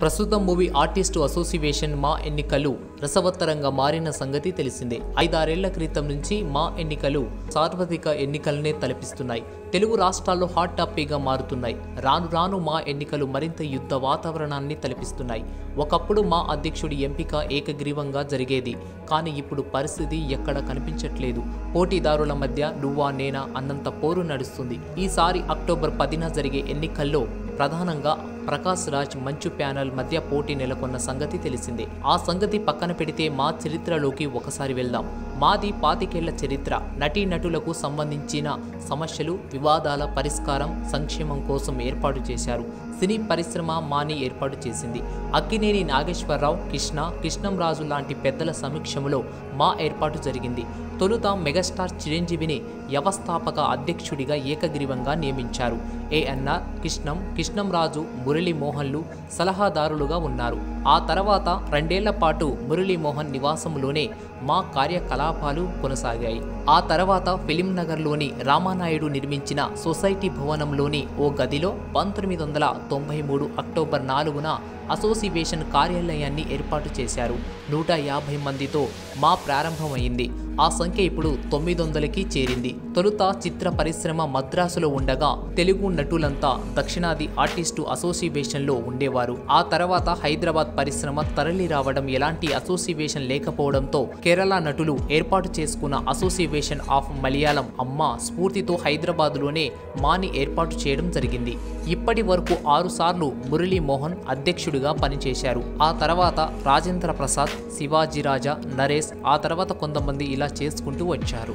ప్రస్తుతం movie artist association మా ఎన్నికలు రసవత్తరంగా మారిన సంగతి తెలిసిందే. ఐదారేళ్ళ క్రితం నుంచి మా ఎన్నికలు సార్వత్రిక ఎన్నికలనే తలపిస్తున్నాయి. తెలుగు రాష్ట్రాల్లో హాట్ టాపిక్గా మారుతున్నాయి. రాను రాను మా ఎన్నికలు మరింత యుద్ధ వాతావరణాన్ని తలపిస్తున్నాయి. ఒకప్పుడు మా అధ్యక్షుడి ఎంపిక ఏకగ్రీవంగా జరిగేది. కానీ ఇప్పుడు పరిస్థితి ఎక్కడ కనిపించట్లేదు. పోటీదారుల మధ్య నువ్వా నేనా అన్నంత పోరు నడుస్తుంది. ఈసారి అక్టోబర్ పదిన జరిగే ఎన్నికల్లో ప్రధానంగా ప్రకాష్ రాజ్ మంచు ప్యానల్ మధ్య పోటీ నెలకొన్న సంగతి తెలిసిందే. ఆ సంగతి పక్కన పెడితే మా చరిత్రలోకి ఒకసారి వెళ్దాం. మాది పాతికేళ్ళ చరిత్ర. నటీనటులకు సంబంధించిన సమస్యలు వివాదాల పరిష్కారం సంక్షేమం కోసం ఏర్పాటు చేశారు. సినీ పరిశ్రమ మాని ఏర్పాటు చేసింది. అక్కినేని నాగేశ్వరరావు కృష్ణ కృష్ణంరాజు లాంటి పెద్దల సమక్షంలో మా ఏర్పాటు జరిగింది. తొలుత మెగాస్టార్ చిరంజీవిని వ్యవస్థాపక అధ్యక్షుడిగా ఏకగ్రీవంగా నియమించారు. ఏఎన్ఆర్ కృష్ణం కృష్ణంరాజు మురళీమోహన్లు సలహాదారులుగా ఉన్నారు. ఆ తర్వాత రెండేళ్ళ పాటు మురళీమోహన్ నివాసంలోనే మా కార్యకలాపాలు కొనసాగాయి. ఆ తర్వాత ఫిలిం నగర్లోని రామానాయుడు నిర్మించిన సొసైటీ భవనంలోని ఓ గదిలో పంతొమ్మిది వందల తొంభై మూడు అక్టోబర్ నాలుగున అసోసియేషన్ కార్యాలయాన్ని ఏర్పాటు చేశారు. నూట యాభై మందితో మా ప్రారంభమైంది. ఆ సంఖ్య ఇప్పుడు తొమ్మిది వందలకి చేరింది. తొలుత చిత్ర పరిశ్రమ మద్రాసులో ఉండగా తెలుగు నటులంతా దక్షిణాది ఆర్టిస్టు అసోసియేషన్లో ఉండేవారు. ఆ తర్వాత హైదరాబాద్ పరిశ్రమ తరలి రావడం ఎలాంటి అసోసియేషన్ లేకపోవడంతో కేరళ నటులు ఏర్పాటు చేసుకున్న అసోసియేషన్ ఆఫ్ మలయాళం అమ్మ స్ఫూర్తితో హైదరాబాద్లోనే మాని ఏర్పాటు చేయడం జరిగింది. ఇప్పటి వరకు ఆరుసార్లు మురళీమోహన్ అధ్యక్షుడు నాయకుడిగా పనిచేశారు. ఆ తర్వాత రాజేంద్ర ప్రసాద్ శివాజీ రాజా నరేష్ ఆ తర్వాత కొంతమంది ఇలా చేసుకుంటూ వచ్చారు.